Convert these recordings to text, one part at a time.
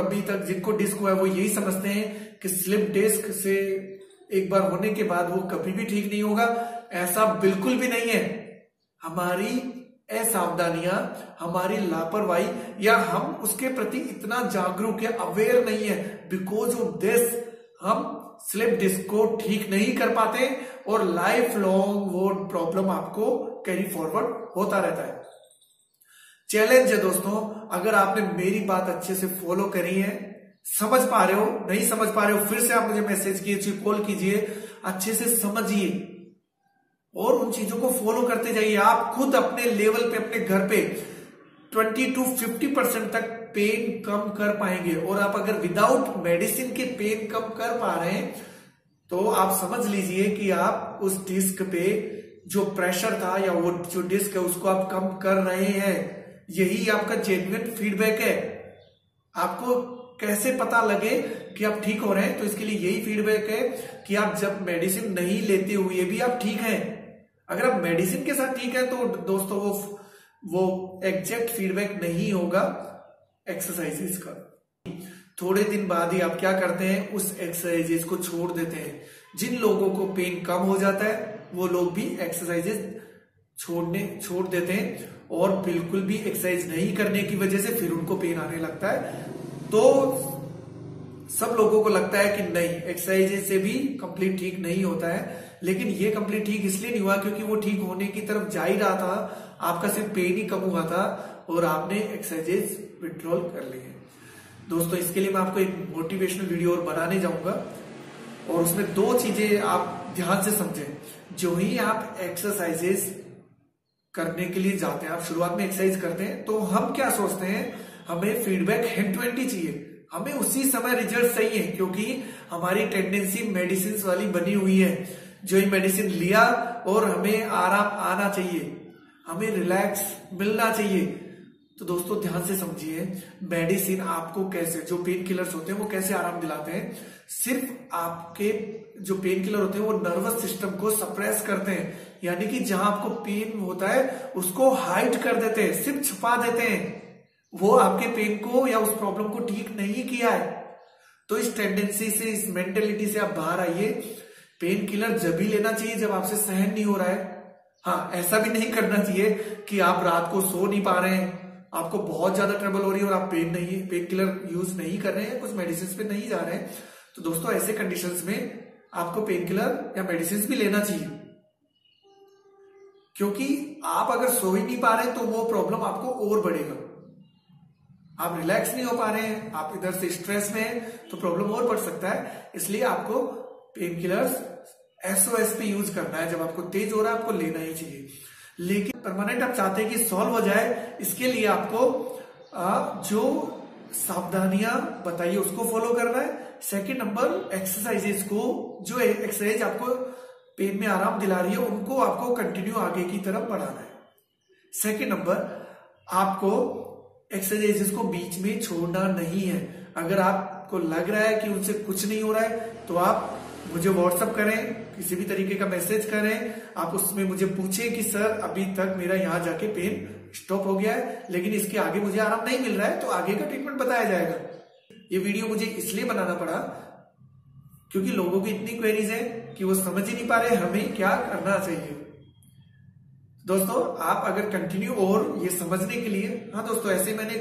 अभी तक जिनको डिस्क हुआ है, वो यही समझते हैं कि स्लिप डिस्क से एक बार होने के बाद वो कभी भी ठीक नहीं होगा। ऐसा बिल्कुल भी नहीं है। हमारी असावधानियाँ, हमारी लापरवाही या हम उसके प्रति इतना जागरूक या अवेयर नहीं है बिकॉज़ ऑफ़ दिस हम स्लिप डिस्क को ठीक नहीं कर पाते और लाइफ लॉन्ग वो प्रॉब्लम आपको कैरी फॉरवर्ड होता रहता है। चैलेंज है दोस्तों, अगर आपने मेरी बात अच्छे से फॉलो करी है, समझ पा रहे हो, नहीं समझ पा रहे हो, फिर से आप मुझे मैसेज कीजिए कॉल कीजिए, अच्छे से समझिए और उन चीज़ों को फॉलो करते जाइए। आप खुद अपने लेवल पे, अपने घर पे 20 टू 50 परसेंट तक पेन कम कर पाएँगे। और आप अगर विदाउट मेडिसिन के पेन कम कर पा रहे हैं तो आप समझ लीजिए कि आप उस डिस्क पे जो प्रेशर था या वो जो डिस्क है, उसको आप कम कर रहे हैं। यही आपका जेन्युन फीडबैक है। आपको कैसे पता लगे कि आप ठीक हो रहे हैं तो इसके लिए यही फीडबैक है कि आप जब मेडिसिन नहीं लेते हुए भी आप ठीक हैं। अगर आप मेडिसिन के साथ ठीक है तो दोस्तों, वो वो एग्जैक्ट फीडबैक नहीं होगा एक्सरसाइजेस का। थोड़े दिन बाद ही आप क्या करते हैं, उस एक्सरसाइजेस को छोड़ देते हैं। जिन लोगों को पेन कम हो जाता है, वो लोग भी एक्सरसाइजेस छोड़ने, छोड़ देते हैं। और बिल्कुल भी एक्सरसाइज नहीं करने की वजह से फिर उनको पेन आने लगता है। तो सब लोगों को लगता है कि नहीं एक्सरसाइज से भी कंप्लीट ठीक नहीं होता है। लेकिन ये कंप्लीट ठीक इसलिए नहीं हुआ क्योंकि वो ठीक होने की तरफ़ जा ही रहा था। आपका सिर्फ़ पेन ही कम हुआ था और आपने एक्सरसाइजेज विड्रॉल कर लिए दोस्तों, इसके लिए मैं आपको एक मोटिवेशनल वीडियो और बनाने जाऊँगा। और उसमें दो चीज़ें आप ध्यान से समझें। जो ही आप एक्सरसाइजेस करने के लिए जाते हैं। आप शुरुआत में एक्सरसाइज करते हैं तो हम क्या सोचते हैं? हमें फीडबैक हेड ट्वेंटी चाहिए। हमें उसी समय रिज़ल्ट सही है क्योंकि हमारी टेंडेंसी मेडिसिन वाली बनी हुई है। जो ये मेडिसिन लिया और हमें आराम आना चाहिए। हमें रिलैक्स मिलना चाहिए। तो दोस्तों, ध्यान से समझिए मेडिसिन आपको कैसे, जो पेन किलर्स होते हैं, वो कैसे आराम दिलाते हैं? सिर्फ़ आपके जो पेन किलर होते हैं, वो नर्वस सिस्टम को सप्रेस करते हैं। यानी कि जहाँ आपको पेन होता है, उसको हाइड कर देते हैं, सिर्फ़ छुपा देते हैं। वो आपके पेन को या उस प्रॉब्लम को ठीक नहीं किया है। तो इस टेंडेंसी से, इस मेंटेलिटी से आप बाहर आइए। पेन किलर जब भी लेना चाहिए, जब आपसे सहन नहीं हो रहा है। हाँ ऐसा भी नहीं करना चाहिए कि आप रात को सो नहीं पा रहे हैं। आपको बहुत ज़्यादा ट्रबल हो रही है और आप पेन नहीं पेन किलर यूज़ नहीं कर रहे हैं, कुछ मेडिसिन पे नहीं जा रहे हैं। तो दोस्तों, ऐसे कंडीशंस में आपको पेन किलर या मेडिसिन भी लेना चाहिए। क्योंकि आप अगर सो ही नहीं पा रहे तो वो प्रॉब्लम आपको और बढ़ेगा। आप रिलैक्स नहीं हो पा रहे हैं, आप इधर से स्ट्रेस में हैं तो प्रॉब्लम और बढ़ सकता है। इसलिए आपको पेन किलर्स एसओएस पे यूज़ करना है। जब आपको तेज हो रहा है, आपको लेना ही चाहिए। लेकिन परमानेंट आप चाहते हैं कि सॉल्व हो जाए, इसके लिए आपको जो सावधानियाँ बताइए उसको फॉलो करना है। सेकंड नंबर एक्सरसाइजेस को, जो एक्सरसाइज आपको पेन में आराम दिला रही है, उनको आपको कंटिन्यू आगे की तरफ़ बढ़ाना है। सेकंड नंबर आपको एक्सरसाइजेस को बीच में छोड़ना नहीं है। अगर आपको लग रहा है कि उनसे कुछ नहीं हो रहा है तो आप मुझे व्हाट्सअप करें। किसी भी तरीके का मैसेज करें, आप उसमें मुझे पूछें कि, सर, अभी तक मेरा यहाँ जाके पेन स्टॉप हो गया है, लेकिन इसके आगे मुझे आराम नहीं मिल रहा है तो आगे का ट्रीटमेंट बताया जाएगा। ये वीडियो मुझे इसलिए बनाना पड़ा क्योंकि लोगों की इतनी क्वेरीज है कि वो समझ ही नहीं पा रहे हमें क्या करना चाहिए। दोस्तों, आप अगर कंटिन्यू और ये समझने के लिए हाँ दोस्तों, ऐसे मैंने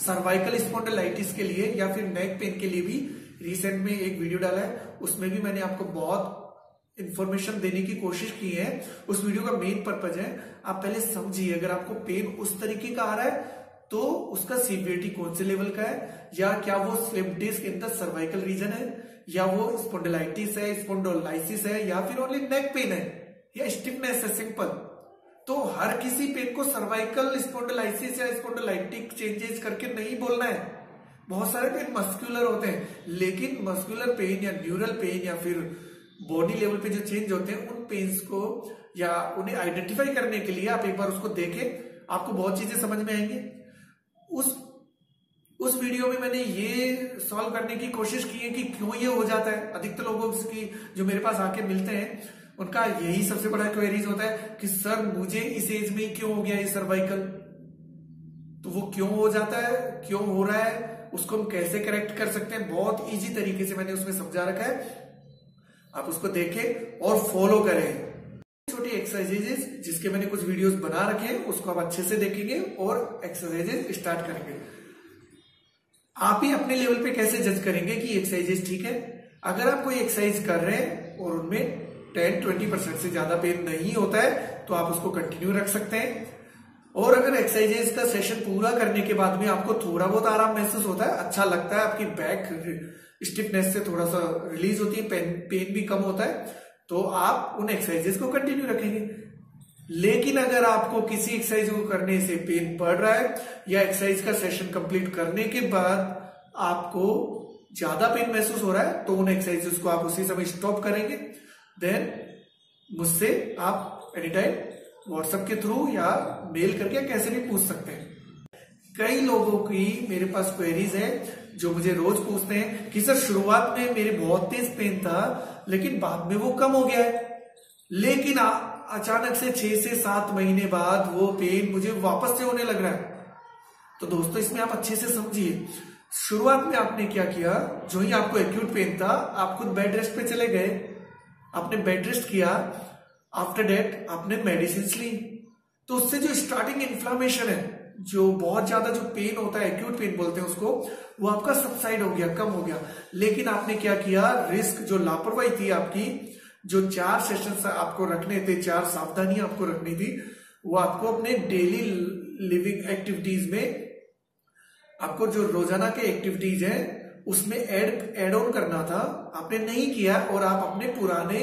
सर्वाइकल स्पॉन्डलाइटिस के लिए या फिर नेक पेन के लिए भी रिसेंट में एक वीडियो डाला है, उसमें भी मैंने आपको बहुत इंफॉर्मेशन देने की कोशिश की है, उस वीडियो का मेन पर्पज है, आप पहले समझिए, अगर आपको पेन उस तरीके का आ रहा है तो उसका सीवियरिटी कौन से लेवल का है, या क्या वो slip disc in the cervical region है, या वो स्पोंडलाइटिस है स्पोंडोलाइसिस है, या फिर ओनली नेक पेन है, या स्टिफनेस है सिंपल तो हर किसी पेन को सर्वाइकल स्पोंडोलाइसिस या स्पोंडोलाइटिक चेंजेस करके नहीं बोलना है। बहुत सारे पेन मस्क्यूलर होते हैं, लेकिन मस्क्यूलर पेन या न्यूरल पेन या फिर बॉडी लेवल पे जो चेंज होते हैं, उन पेन्स को या उन्हें आइडेंटिफाई करने के लिए आप एक बार उसको देखें, आपको बहुत चीज़ें समझ में आएँगे। उस उस वीडियो में मैंने ये सॉल्व करने की कोशिश की है कि क्यों ये हो जाता है। अधिकतर लोगों की, जो मेरे पास आके मिलते हैं, उनका यही सबसे बड़ा क्वेरीज होता है कि, सर, मुझे इस एज में क्यों हो गया ये सर्वाइकल तो वो क्यों हो जाता है? क्यों हो रहा है? उसको हम कैसे करेक्ट कर सकते हैं? बहुत इजी तरीके से मैंने उसमें समझा रखा है। आप उसको देखें और फॉलो करें। छोटी एक्सरसाइजेज जिसके मैंने कुछ वीडियोस बना रखे हैं, उसको आप अच्छे से देखेंगे और एक्सरसाइजेज स्टार्ट करेंगे। आप ही अपने लेवल पे कैसे जज करेंगे कि एक्सरसाइजेज ठीक है? अगर आप कोई एक्सरसाइज कर रहे हैं और उनमें टेन ट्वेंटी परसेंट से ज़्यादा पेन नहीं होता है तो आप उसको कंटिन्यू रख सकते हैं। और अगर एक्सरसाइजेज का सेशन पूरा करने के बाद में आपको थोड़ा बहुत आराम महसूस होता है अच्छा लगता है, आपकी बैक स्टिफनेस से थोड़ा सा रिलीज़ होती है पेन पेन भी कम होता है तो आप उन एक्सरसाइजेस को कंटिन्यू रखेंगे। लेकिन अगर आपको किसी एक्सरसाइज को करने से पेन पड़ रहा है या एक्सरसाइज का सेशन कंप्लीट करने के बाद आपको ज़्यादा पेन महसूस हो रहा है तो उन एक्सरसाइजेस को आप उसी समय स्टॉप करेंगे। देन मुझसे आप एनी टाइम व्हाट्सएप के थ्रू या मेल करके कैसे भी पूछ सकते हैं। कई लोगों की मेरे पास क्वेरीज है जो मुझे रोज पूछते हैं कि सर शुरुआत में मेरे बहुत तेज पेन था लेकिन बाद में वो कम हो गया है। लेकिन आ, अचानक से छह से सात महीने बाद वो पेन मुझे वापस से होने लग रहा है। तो दोस्तों इसमें आप अच्छे से समझिए शुरुआत में आपने क्या किया? जो ही आपको एक्यूट पेन था आप खुद बेड रेस्ट पे चले गए। आपने बेड रेस्ट किया आफ्टर डेट आपने मेडिसिन ली। तो उससे जो स्टार्टिंग इन्फ्लामेशन है, जो बहुत ज़्यादा जो पेन होता है एक्यूट पेन बोलते हैं उसको, वो आपका सबसाइड हो गया, कम हो गया। लेकिन आपने क्या किया? रिस्क जो लापरवाही थी आपकी, जो चार सेशन आपको रखने थे, चार सावधानियाँ आपको रखनी थी, वो आपको अपने डेली लिविंग एक्टिविटीज़ में, आपको जो रोज़ाना के एक्टिविटीज़ है, उसमें एड एड ऑन करना था। आपने नहीं किया और आप अपने पुराने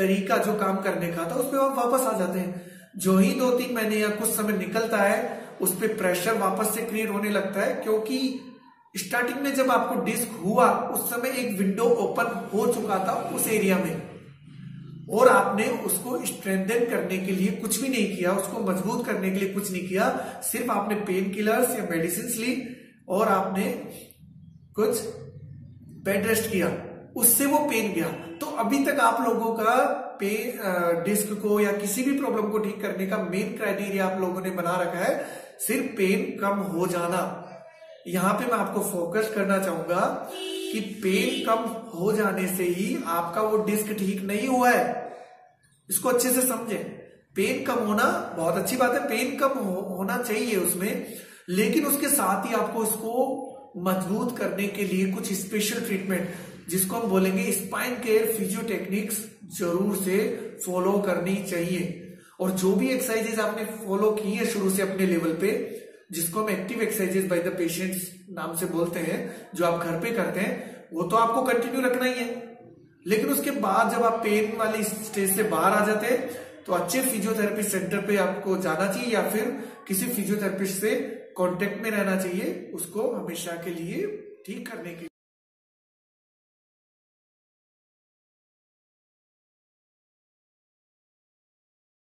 तरीका जो काम करने का था उस पर आप वापस आ जाते हैं। जो ही दो तीन महीने या कुछ समय निकलता है, उस पर प्रेशर वापस से क्रिएट होने लगता है, क्योंकि स्टार्टिंग में जब आपको डिस्क हुआ, उस समय एक विंडो ओपन हो चुका था उस एरिया में। और आपने उसको स्ट्रेंथन करने के लिए कुछ भी नहीं किया, उसको मज़बूत करने के लिए कुछ नहीं किया, सिर्फ़ आपने पेन किलर्स या मेडिसिन ली और आपने कुछ बेड रेस्ट किया। उससे वो पेन गया। तो अभी तक आप लोगों का पेन डिस्क को या किसी भी प्रॉब्लम को ठीक करने का मेन क्राइटेरिया आप लोगों ने बना रखा है सिर्फ़ पेन कम हो जाना। यहाँ पे मैं आपको फोकस करना चाहूँगा कि पेन कम हो जाने से ही आपका वो डिस्क ठीक नहीं हुआ है। इसको अच्छे से समझे। पेन कम होना बहुत अच्छी बात है पेन कम हो, होना चाहिए उसमें लेकिन उसके साथ ही आपको इसको मज़बूत करने के लिए कुछ स्पेशल ट्रीटमेंट जिसको हम बोलेंगे स्पाइन केयर फिजियो टेक्निक्स ज़रूर से फॉलो करनी चाहिए। और जो भी एक्सरसाइजेज आपने फॉलो की है शुरू से अपने लेवल पे, जिसको हम active exercises by the patients नाम से बोलते हैं, जो आप घर पे करते हैं, वो तो आपको कंटिन्यू रखना ही है। लेकिन उसके बाद जब आप पेन वाली स्टेज से बाहर आ जाते हैं तो अच्छे फिजियोथेरेपी सेंटर पे आपको जाना चाहिए या फिर किसी फिजियोथेरेपिस्ट से कांटेक्ट में रहना चाहिए, उसको हमेशा के लिए ठीक करने के